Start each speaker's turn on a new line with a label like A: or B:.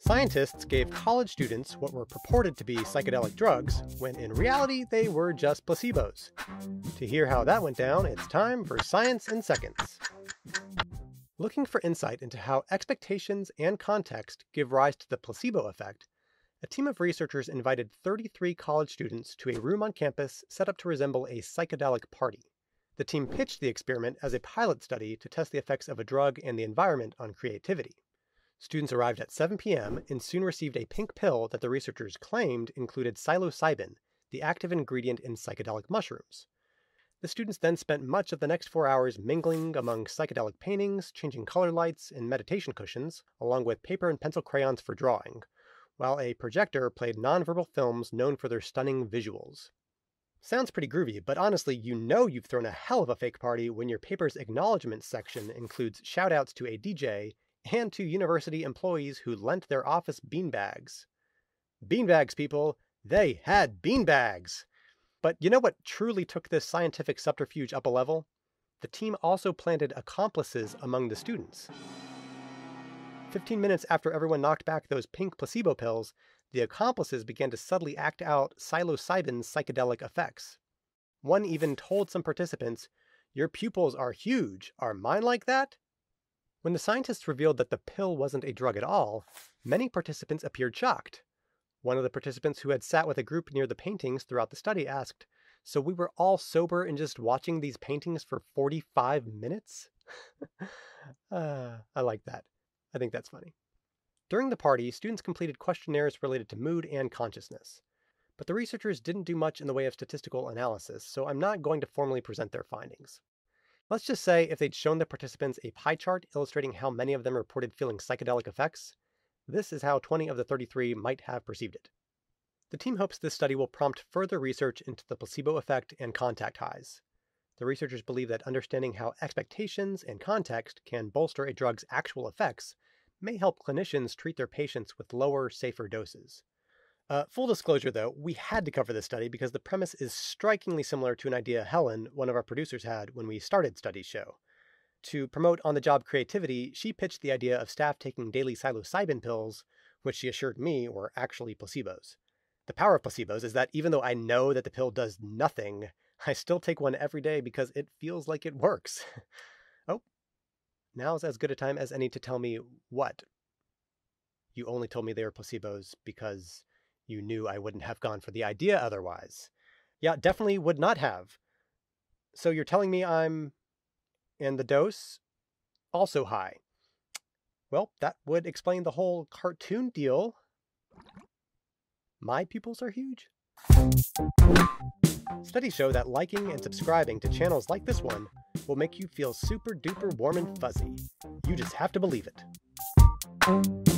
A: Scientists gave college students what were purported to be psychedelic drugs, when in reality they were just placebos. To hear how that went down, it's time for Science in Seconds. Looking for insight into how expectations and context give rise to the placebo effect, a team of researchers invited 33 college students to a room on campus set up to resemble a psychedelic party. The team pitched the experiment as a pilot study to test the effects of a drug and the environment on creativity. Students arrived at 7 p.m. and soon received a pink pill that the researchers claimed included psilocybin, the active ingredient in psychedelic mushrooms. The students then spent much of the next four hours mingling among psychedelic paintings, changing color lights, and meditation cushions, along with paper and pencil crayons for drawing, while a projector played nonverbal films known for their stunning visuals. Sounds pretty groovy, but honestly, you know you've thrown a hell of a fake party when your paper's acknowledgments section includes shoutouts to a DJ and to university employees who lent their office beanbags. Beanbags, people! They had beanbags! But you know what truly took this scientific subterfuge up a level? The team also planted accomplices among the students. 15 minutes after everyone knocked back those pink placebo pills, the accomplices began to subtly act out psilocybin's psychedelic effects. One even told some participants, Your pupils are huge. Are mine like that? When the scientists revealed that the pill wasn't a drug at all, many participants appeared shocked. One of the participants who had sat with a group near the paintings throughout the study asked, So we were all sober and just watching these paintings for 45 minutes? uh, I like that. I think that's funny. During the party, students completed questionnaires related to mood and consciousness. But the researchers didn't do much in the way of statistical analysis, so I'm not going to formally present their findings. Let's just say if they'd shown the participants a pie chart illustrating how many of them reported feeling psychedelic effects, this is how 20 of the 33 might have perceived it. The team hopes this study will prompt further research into the placebo effect and contact highs. The researchers believe that understanding how expectations and context can bolster a drug's actual effects may help clinicians treat their patients with lower, safer doses. Uh, full disclosure, though, we had to cover this study because the premise is strikingly similar to an idea Helen, one of our producers, had when we started Studies Show. To promote on the job creativity, she pitched the idea of staff taking daily psilocybin pills, which she assured me were actually placebos. The power of placebos is that even though I know that the pill does nothing, I still take one every day because it feels like it works. oh, now's as good a time as any to tell me what. You only told me they were placebos because you knew I wouldn't have gone for the idea otherwise. Yeah, definitely would not have. So you're telling me I'm. and the dose? Also high. Well, that would explain the whole cartoon deal. My pupils are huge? Studies show that liking and subscribing to channels like this one will make you feel super duper warm and fuzzy. You just have to believe it.